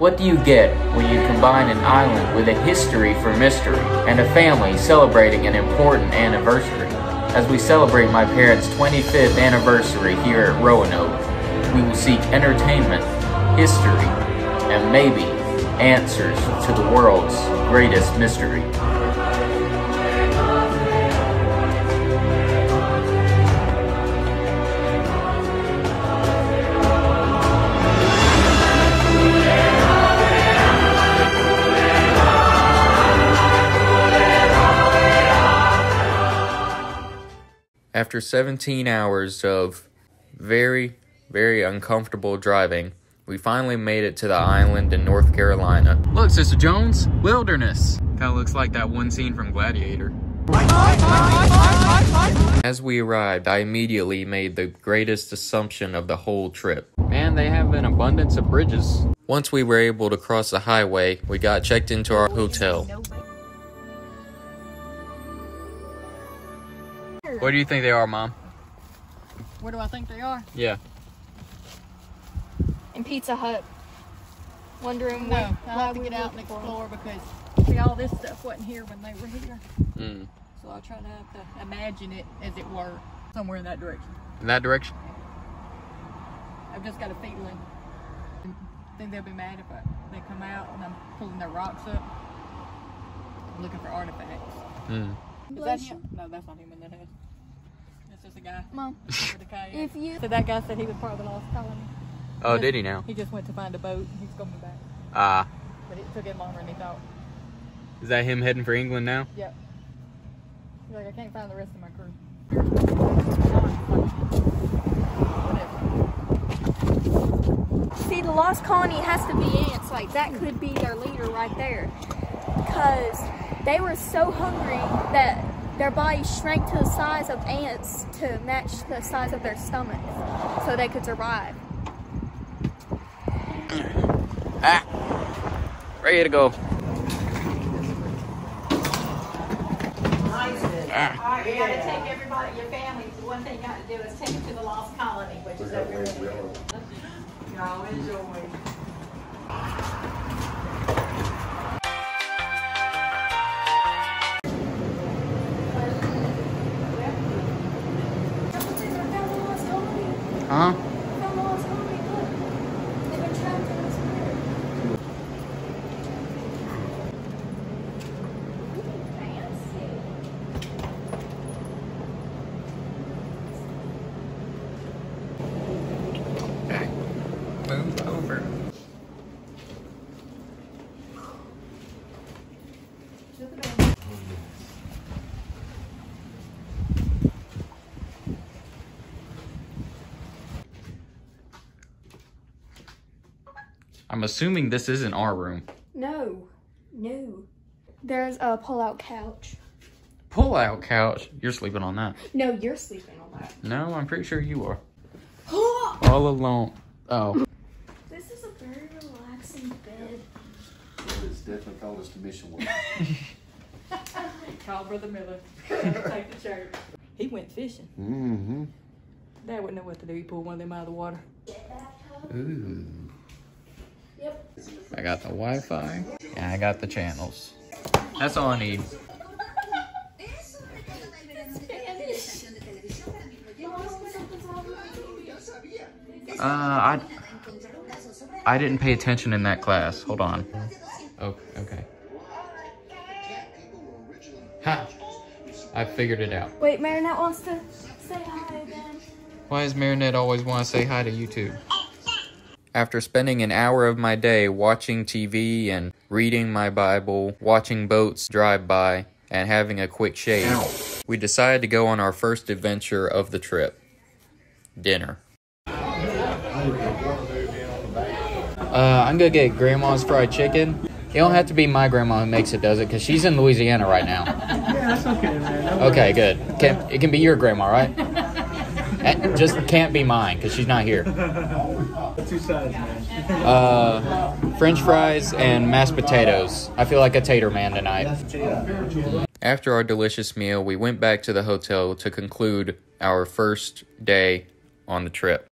What do you get when you combine an island with a history for mystery and a family celebrating an important anniversary? As we celebrate my parents' 25th anniversary here at Roanoke, we will seek entertainment, history, and maybe answers to the world's greatest mystery. After 17 hours of very, very uncomfortable driving, we finally made it to the island in North Carolina. Look, Sister Jones, wilderness. Kind of looks like that one scene from Gladiator. As we arrived, I immediately made the greatest assumption of the whole trip. Man, they have an abundance of bridges. Once we were able to cross the highway, we got checked into our hotel. What do you think they are, Mom? Where do I think they are? Yeah. in Pizza Hut. Wondering No, what, I why have to get out and look for 'em. explore because see all this stuff wasn't here when they were here. Mm. So I try to have to imagine it as it were somewhere in that direction. In that direction? I've just got a feeling. I think they'll be mad if I, they come out and I'm pulling their rocks up, looking for artifacts. Mm. Is that him? No, that's not him in that house. That's just a guy Mom, with a kayak. if you so that guy said he was part of the lost colony. Oh, did he now? He just went to find a boat. He's coming back, Ah. but it took him longer than he thought. is that him heading for England now? Yep. He's like, I can't find the rest of my crew. See the lost colony has to be ants. Like that could be their leader right there, because they were so hungry that their bodies shrank to the size of ants to match the size of their stomachs, so they could survive. Ah. Ready to go. Alright, you gotta take everybody, your family, one thing you gotta do is take them to the lost colony, which is over there. Y'all enjoy. Huh? Okay. Move over. I'm assuming this isn't our room. No, no. There's a pull-out couch. Pull out couch. You're sleeping on that. No, you're sleeping on that. No, I'm pretty sure you are. All alone. Oh. This is a very relaxing bed. It's definitely called us to mission work. Call Brother Miller. take the church. He went fishing. Mm-hmm. Dad wouldn't know what to do. He pulled one of them out of the water. Ooh. Yep. I got the Wi-Fi. And I got the channels. That's all I need. Uh, I I didn't pay attention in that class. Hold on. Oh, okay. Ha! I figured it out. Wait, Marinette wants to say hi again. Why does Marinette always want to say hi to YouTube? After spending an hour of my day watching TV and reading my Bible, watching boats drive by, and having a quick shave, we decided to go on our first adventure of the trip dinner. Uh, I'm gonna get grandma's fried chicken. It don't have to be my grandma who makes it, does it? Because she's in Louisiana right now. Yeah, that's okay, man. No Okay, good. Can, it can be your grandma, right? Just can't be mine because she's not here. worries. Two sides, man. Uh, French fries and mashed potatoes. I feel like a tater man tonight. After our delicious meal, we went back to the hotel to conclude our first day on the trip.